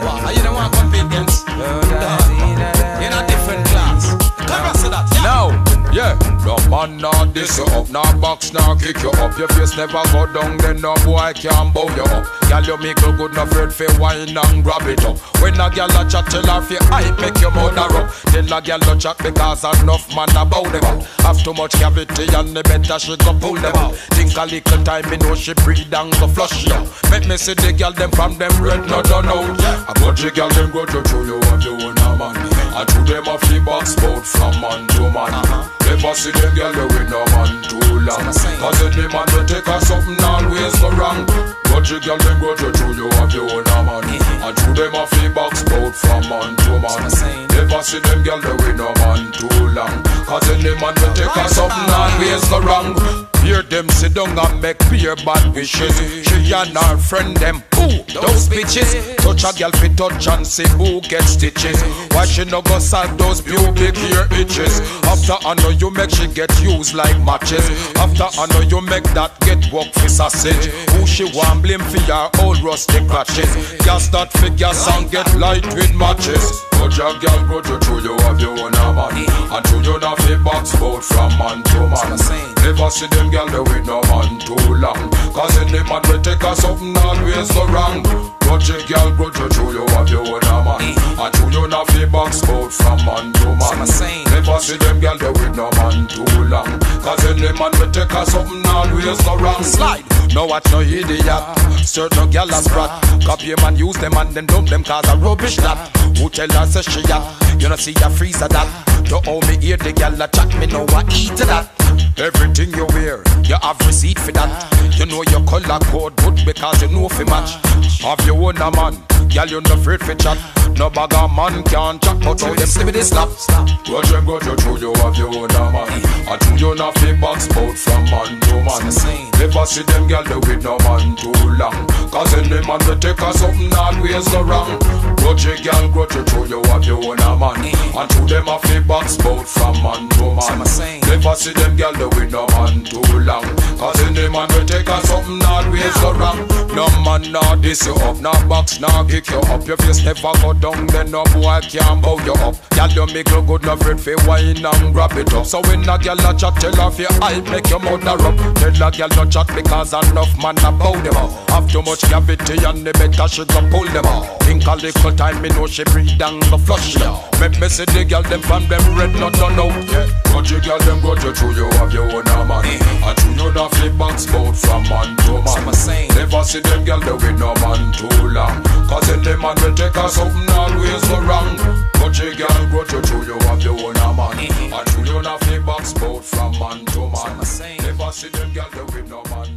Wow, you don't want to compete against? You're man not this you up, nah box, nah kick you up. Your face never go down, then no boy can bow you up. Girl, you make a good, no afraid for wine and grab it up. When a girl a chat, tell her fi I make your mother up. Tell a girl to chat because enough man about them out. Have too much cavity and the better she go pull them out. Think a little time, me know she breathe and go flush you. Make me see the girl them from them red, no done out. I got the girl them go to show you what you want a man. I to them a free box bout from man to man. Never see them girl they with no man too long. Cause any man will take her something always go wrong. But the girl them go to show you what you want a man. I to them a free box bout from man to man. Never see them girl they with no man too long. Cause any man will take her something always go wrong. Hear them sit down and make fear bad wishes. She and her friend them, ooh, those bitches. Touch a girl fi touch and see who get stitches. Why she no go sag those pubic hair itches? After I know you make she get used like matches. After I know you make that get work fi sausage. Who she want blame for your old rusty crutches? Gas that figure and get light with matches. But your girl go to show you have your own man. And show you not fi box bout from man to man. Never see them girl they with no man too long. Cause any man will take her something always go wrong. But your girl go to show you have your own man. And show you not fi box bout from man to man. Never see them girl they with no man too long. Cause any man will take her something always go wrong. Slide. No watch no idiot. Certain no girl a sprat Copy a man use them and then dump them cause a rubbish that Who tell her say she a You know see a freeze of that To how me hear the girl a chat me know I eat that Everything you wear, you have receipt for that. You know your color code good because you know fi match. Have your own a man, girl you no afraid fi chat. No bag a man can chat, but how them slip this slap. Watch them go to true, you have your own a man. And true you not fi box bout from man to man. Never see them girl they with no man too long. Cause any man will take her something always go wrong. Watch a girl go to true, you have your own a man. And true them a fi box bout from man to man. Never see them girl they with no man too long. Cause any man will take her something always go wrong. No man nah this you up, nah box, nah kick you up. Your face never go down, then no boy can bow you up. Girl you make you good, no afraid fi wine and grab it up. So when a girl a chat, tell her fi I make your mouth a rub. Tell a girl no chat because enough man a bow them up. Have too much cavity and the better she go pull them out. Think a little time, me know she breathe and go flush you. Make me see the girl them from them red not done out. Yeah. You girl them go to true, you have your own man. And true you not flip box bout from man to man. Never see them girl they with no man too long. Cause any man will take her something always go wrong. But you girl go to true, you have your own man. And true you not flip box bout from man to man. Never see them girl they with no man